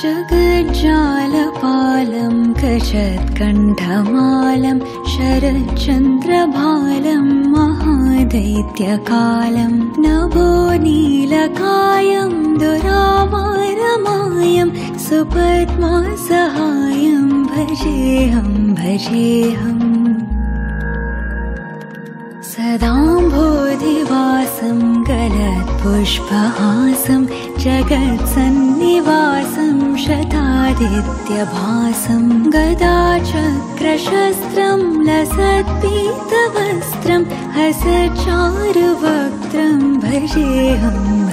जगज्जालपालं कषत्कण्ठमालं शरच्चन्द्रभालं महादैत्यकालं नभो नीलकायं दुरावारमायं सुपद्मासहायं भजेऽहं भजेऽहम् सदाम्भोधिवासं गलत्पुष्पहासं जगत्सन्निवासं शतादित्यभासं गदाचक्रशस्त्रं लसत्पीतवस्त्रं हसचारुवक्त्रं भजेऽहं भजेऽहम्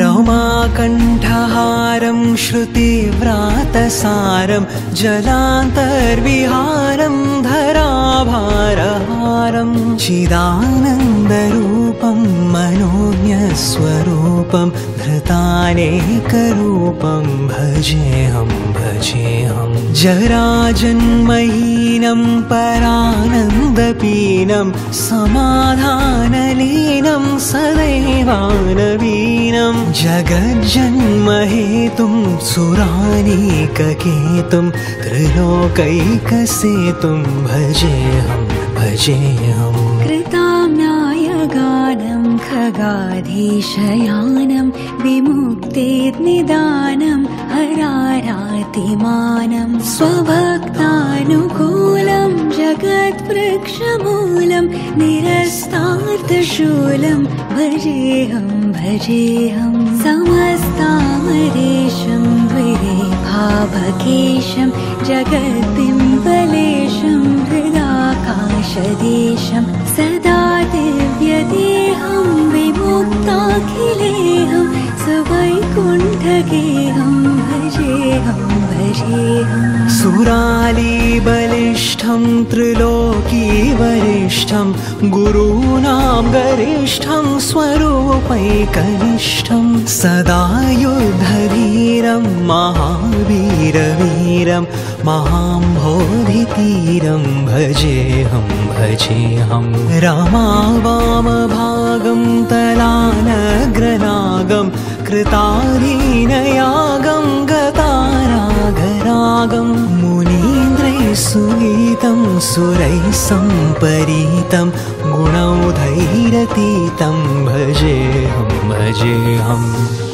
रमाकण्ठहारं श्रुतिव्रातसारं जलान्तर्विहारं धराभारहारं। चिदानन्दरूपं मनोज्ञस्वरूपं धृतानेकरूपं भजेऽहं भजेऽहं। जराजन्महीनं परानन्दपीनं समाधानलीनं सदैवानवीनं जगज्जन्महेतुं सुरानीककेतुं त्रिलोकैकसेतुं भजेऽहं भजेऽहम् कृताम्नायगानं खगाधीशयानं विमुक्तेर्निदानं हरारातिमानं स्वभक्तानुकूलं जगत्वृक्षमूलं निरस्तार्थशूलं भजेऽहं भजेऽहं समस्तामरेशं द्विरेभावकेशं जगद्बिम्बलेशं हृदाकाशदेशं। सदा दिव्यदेहं विमुक्ताखिलेऽहं सवैकुण्ठगेहं भजेऽहं भजेऽहम् सुरालीबलिष्ठं त्रिलोकीवरिष्ठं गुरूणां गरिष्ठं स्वरूपैकनिष्ठं सदा युद्धवीरं महावीरवीरं महाम्भोधितीरं भजेऽहं भजेऽहं रामावामभागं तलानग्रनागं कृताधीनयागं गतारागरागं मुनीन्द्रैः सुगीतं सुरैः सम्परीतं गुणौधैरतीतं भजेऽहं भजेऽहम्